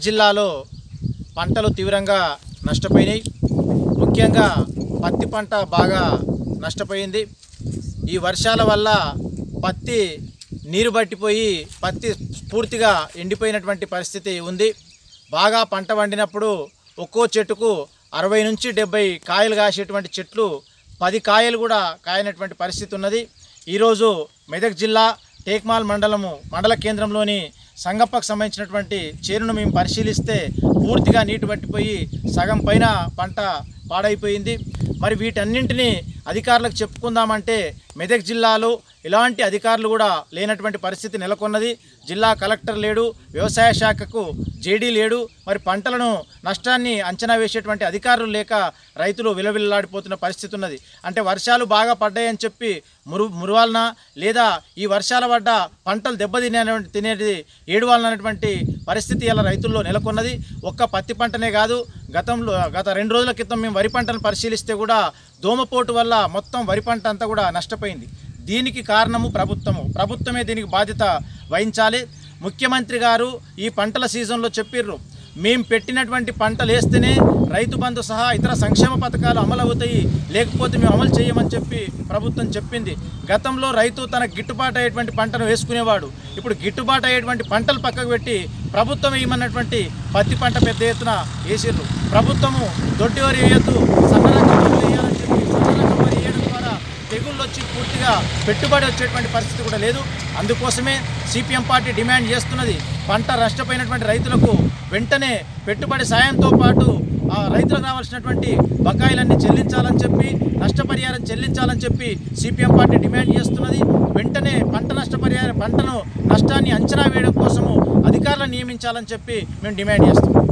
జిల్లాలో పంటలు తీవ్రంగా నష్టపోయినాయి. ముఖ్యంగా పత్తి పంట బాగా నష్టపోయింది. ఈ వర్షాల వల్ల పత్తి నీరు పట్టిపోయి పత్తి పూర్తిగా ఎండిపోయినటువంటి పరిస్థితి ఉంది. బాగా పంట వండినప్పుడు ఒక్కో చెట్టుకు అరవై నుంచి డెబ్బై కాయలు కాసేటువంటి చెట్లు పది కాయలు కూడా కాయనటువంటి పరిస్థితి ఉన్నది. ఈరోజు మెదక్ జిల్లా టేక్మాల్ మండలము మండల కేంద్రంలోని సంగప్పకు సంబంధించినటువంటి చేరును మేము పరిశీలిస్తే పూర్తిగా నీటి పట్టిపోయి సగం పైన పంట పాడైపోయింది. మరి వీటన్నింటినీ అధికారులకు చెప్పుకుందామంటే మెదక్ జిల్లాలో ఇలాంటి అధికారులు కూడా లేనటువంటి పరిస్థితి నెలకొన్నది. జిల్లా కలెక్టర్ లేడు వ్యవసాయ శాఖకు జేడీ లేడు. మరి పంటలను నష్టాన్ని అంచనా వేసేటువంటి అధికారులు లేక రైతులు విలవిల్లాడిపోతున్న పరిస్థితి ఉన్నది అంటే వర్షాలు బాగా పడ్డాయని చెప్పి మురు మురువాలన? లేదా ఈ వర్షాల పడ్డ పంటలు దెబ్బతినే తినేది ఏడువాలనటువంటి పరిస్థితి ఇలా రైతుల్లో నెలకొన్నది. ఒక్క పత్తి పంటనే కాదు గతంలో గత రెండు రోజుల క్రితం మేము వరి పంటను పరిశీలిస్తే కూడా దోమపోటు వల్ల మొత్తం వరి పంట అంతా కూడా నష్టపోయింది. దీనికి కారణము ప్రభుత్వము. ప్రభుత్వమే దీనికి బాధ్యత వహించాలి. ముఖ్యమంత్రి గారు ఈ పంటల సీజన్లో చెప్పిర్రు. మేము పెట్టినటువంటి పంటలు వేస్తేనే రైతు బంధు సహా ఇతర సంక్షేమ పథకాలు అమలు అవుతాయి. లేకపోతే మేము అమలు చేయమని చెప్పి ప్రభుత్వం చెప్పింది. గతంలో రైతు తన గిట్టుబాటు అయ్యేటువంటి పంటను వేసుకునేవాడు. ఇప్పుడు గిట్టుబాటు అయ్యేటువంటి పంటలు పక్కకు పెట్టి ప్రభుత్వం వేయమన్నటువంటి పత్తి పంట పెద్ద ఎత్తున వేసిర్రు. ప్రభుత్వము దొడ్డి వరి వేయద్దు సన్నరకం వరి వేయాలని చెప్పి సన్నరకం వరి వేయడం ద్వారా తెగుళ్ళు వచ్చి పూర్తిగా పెట్టుబడి వచ్చేటువంటి పరిస్థితి కూడా లేదు. అందుకోసమే సిపిఎం పార్టీ డిమాండ్ చేస్తున్నది. పంట నష్టపోయినటువంటి రైతులకు వెంటనే పెట్టుబడి సాయంతో పాటు ఆ రైతులకు రావాల్సినటువంటి బకాయిలన్నీ చెల్లించాలని చెప్పి నష్టపరిహారం చెల్లించాలని చెప్పి సిపిఎం పార్టీ డిమాండ్ చేస్తున్నది. వెంటనే పంట నష్టపరిహారం పంటను నష్టాన్ని అంచనా వేయడం కోసము అధికారులను నియమించాలని చెప్పి మేము డిమాండ్ చేస్తున్నాం.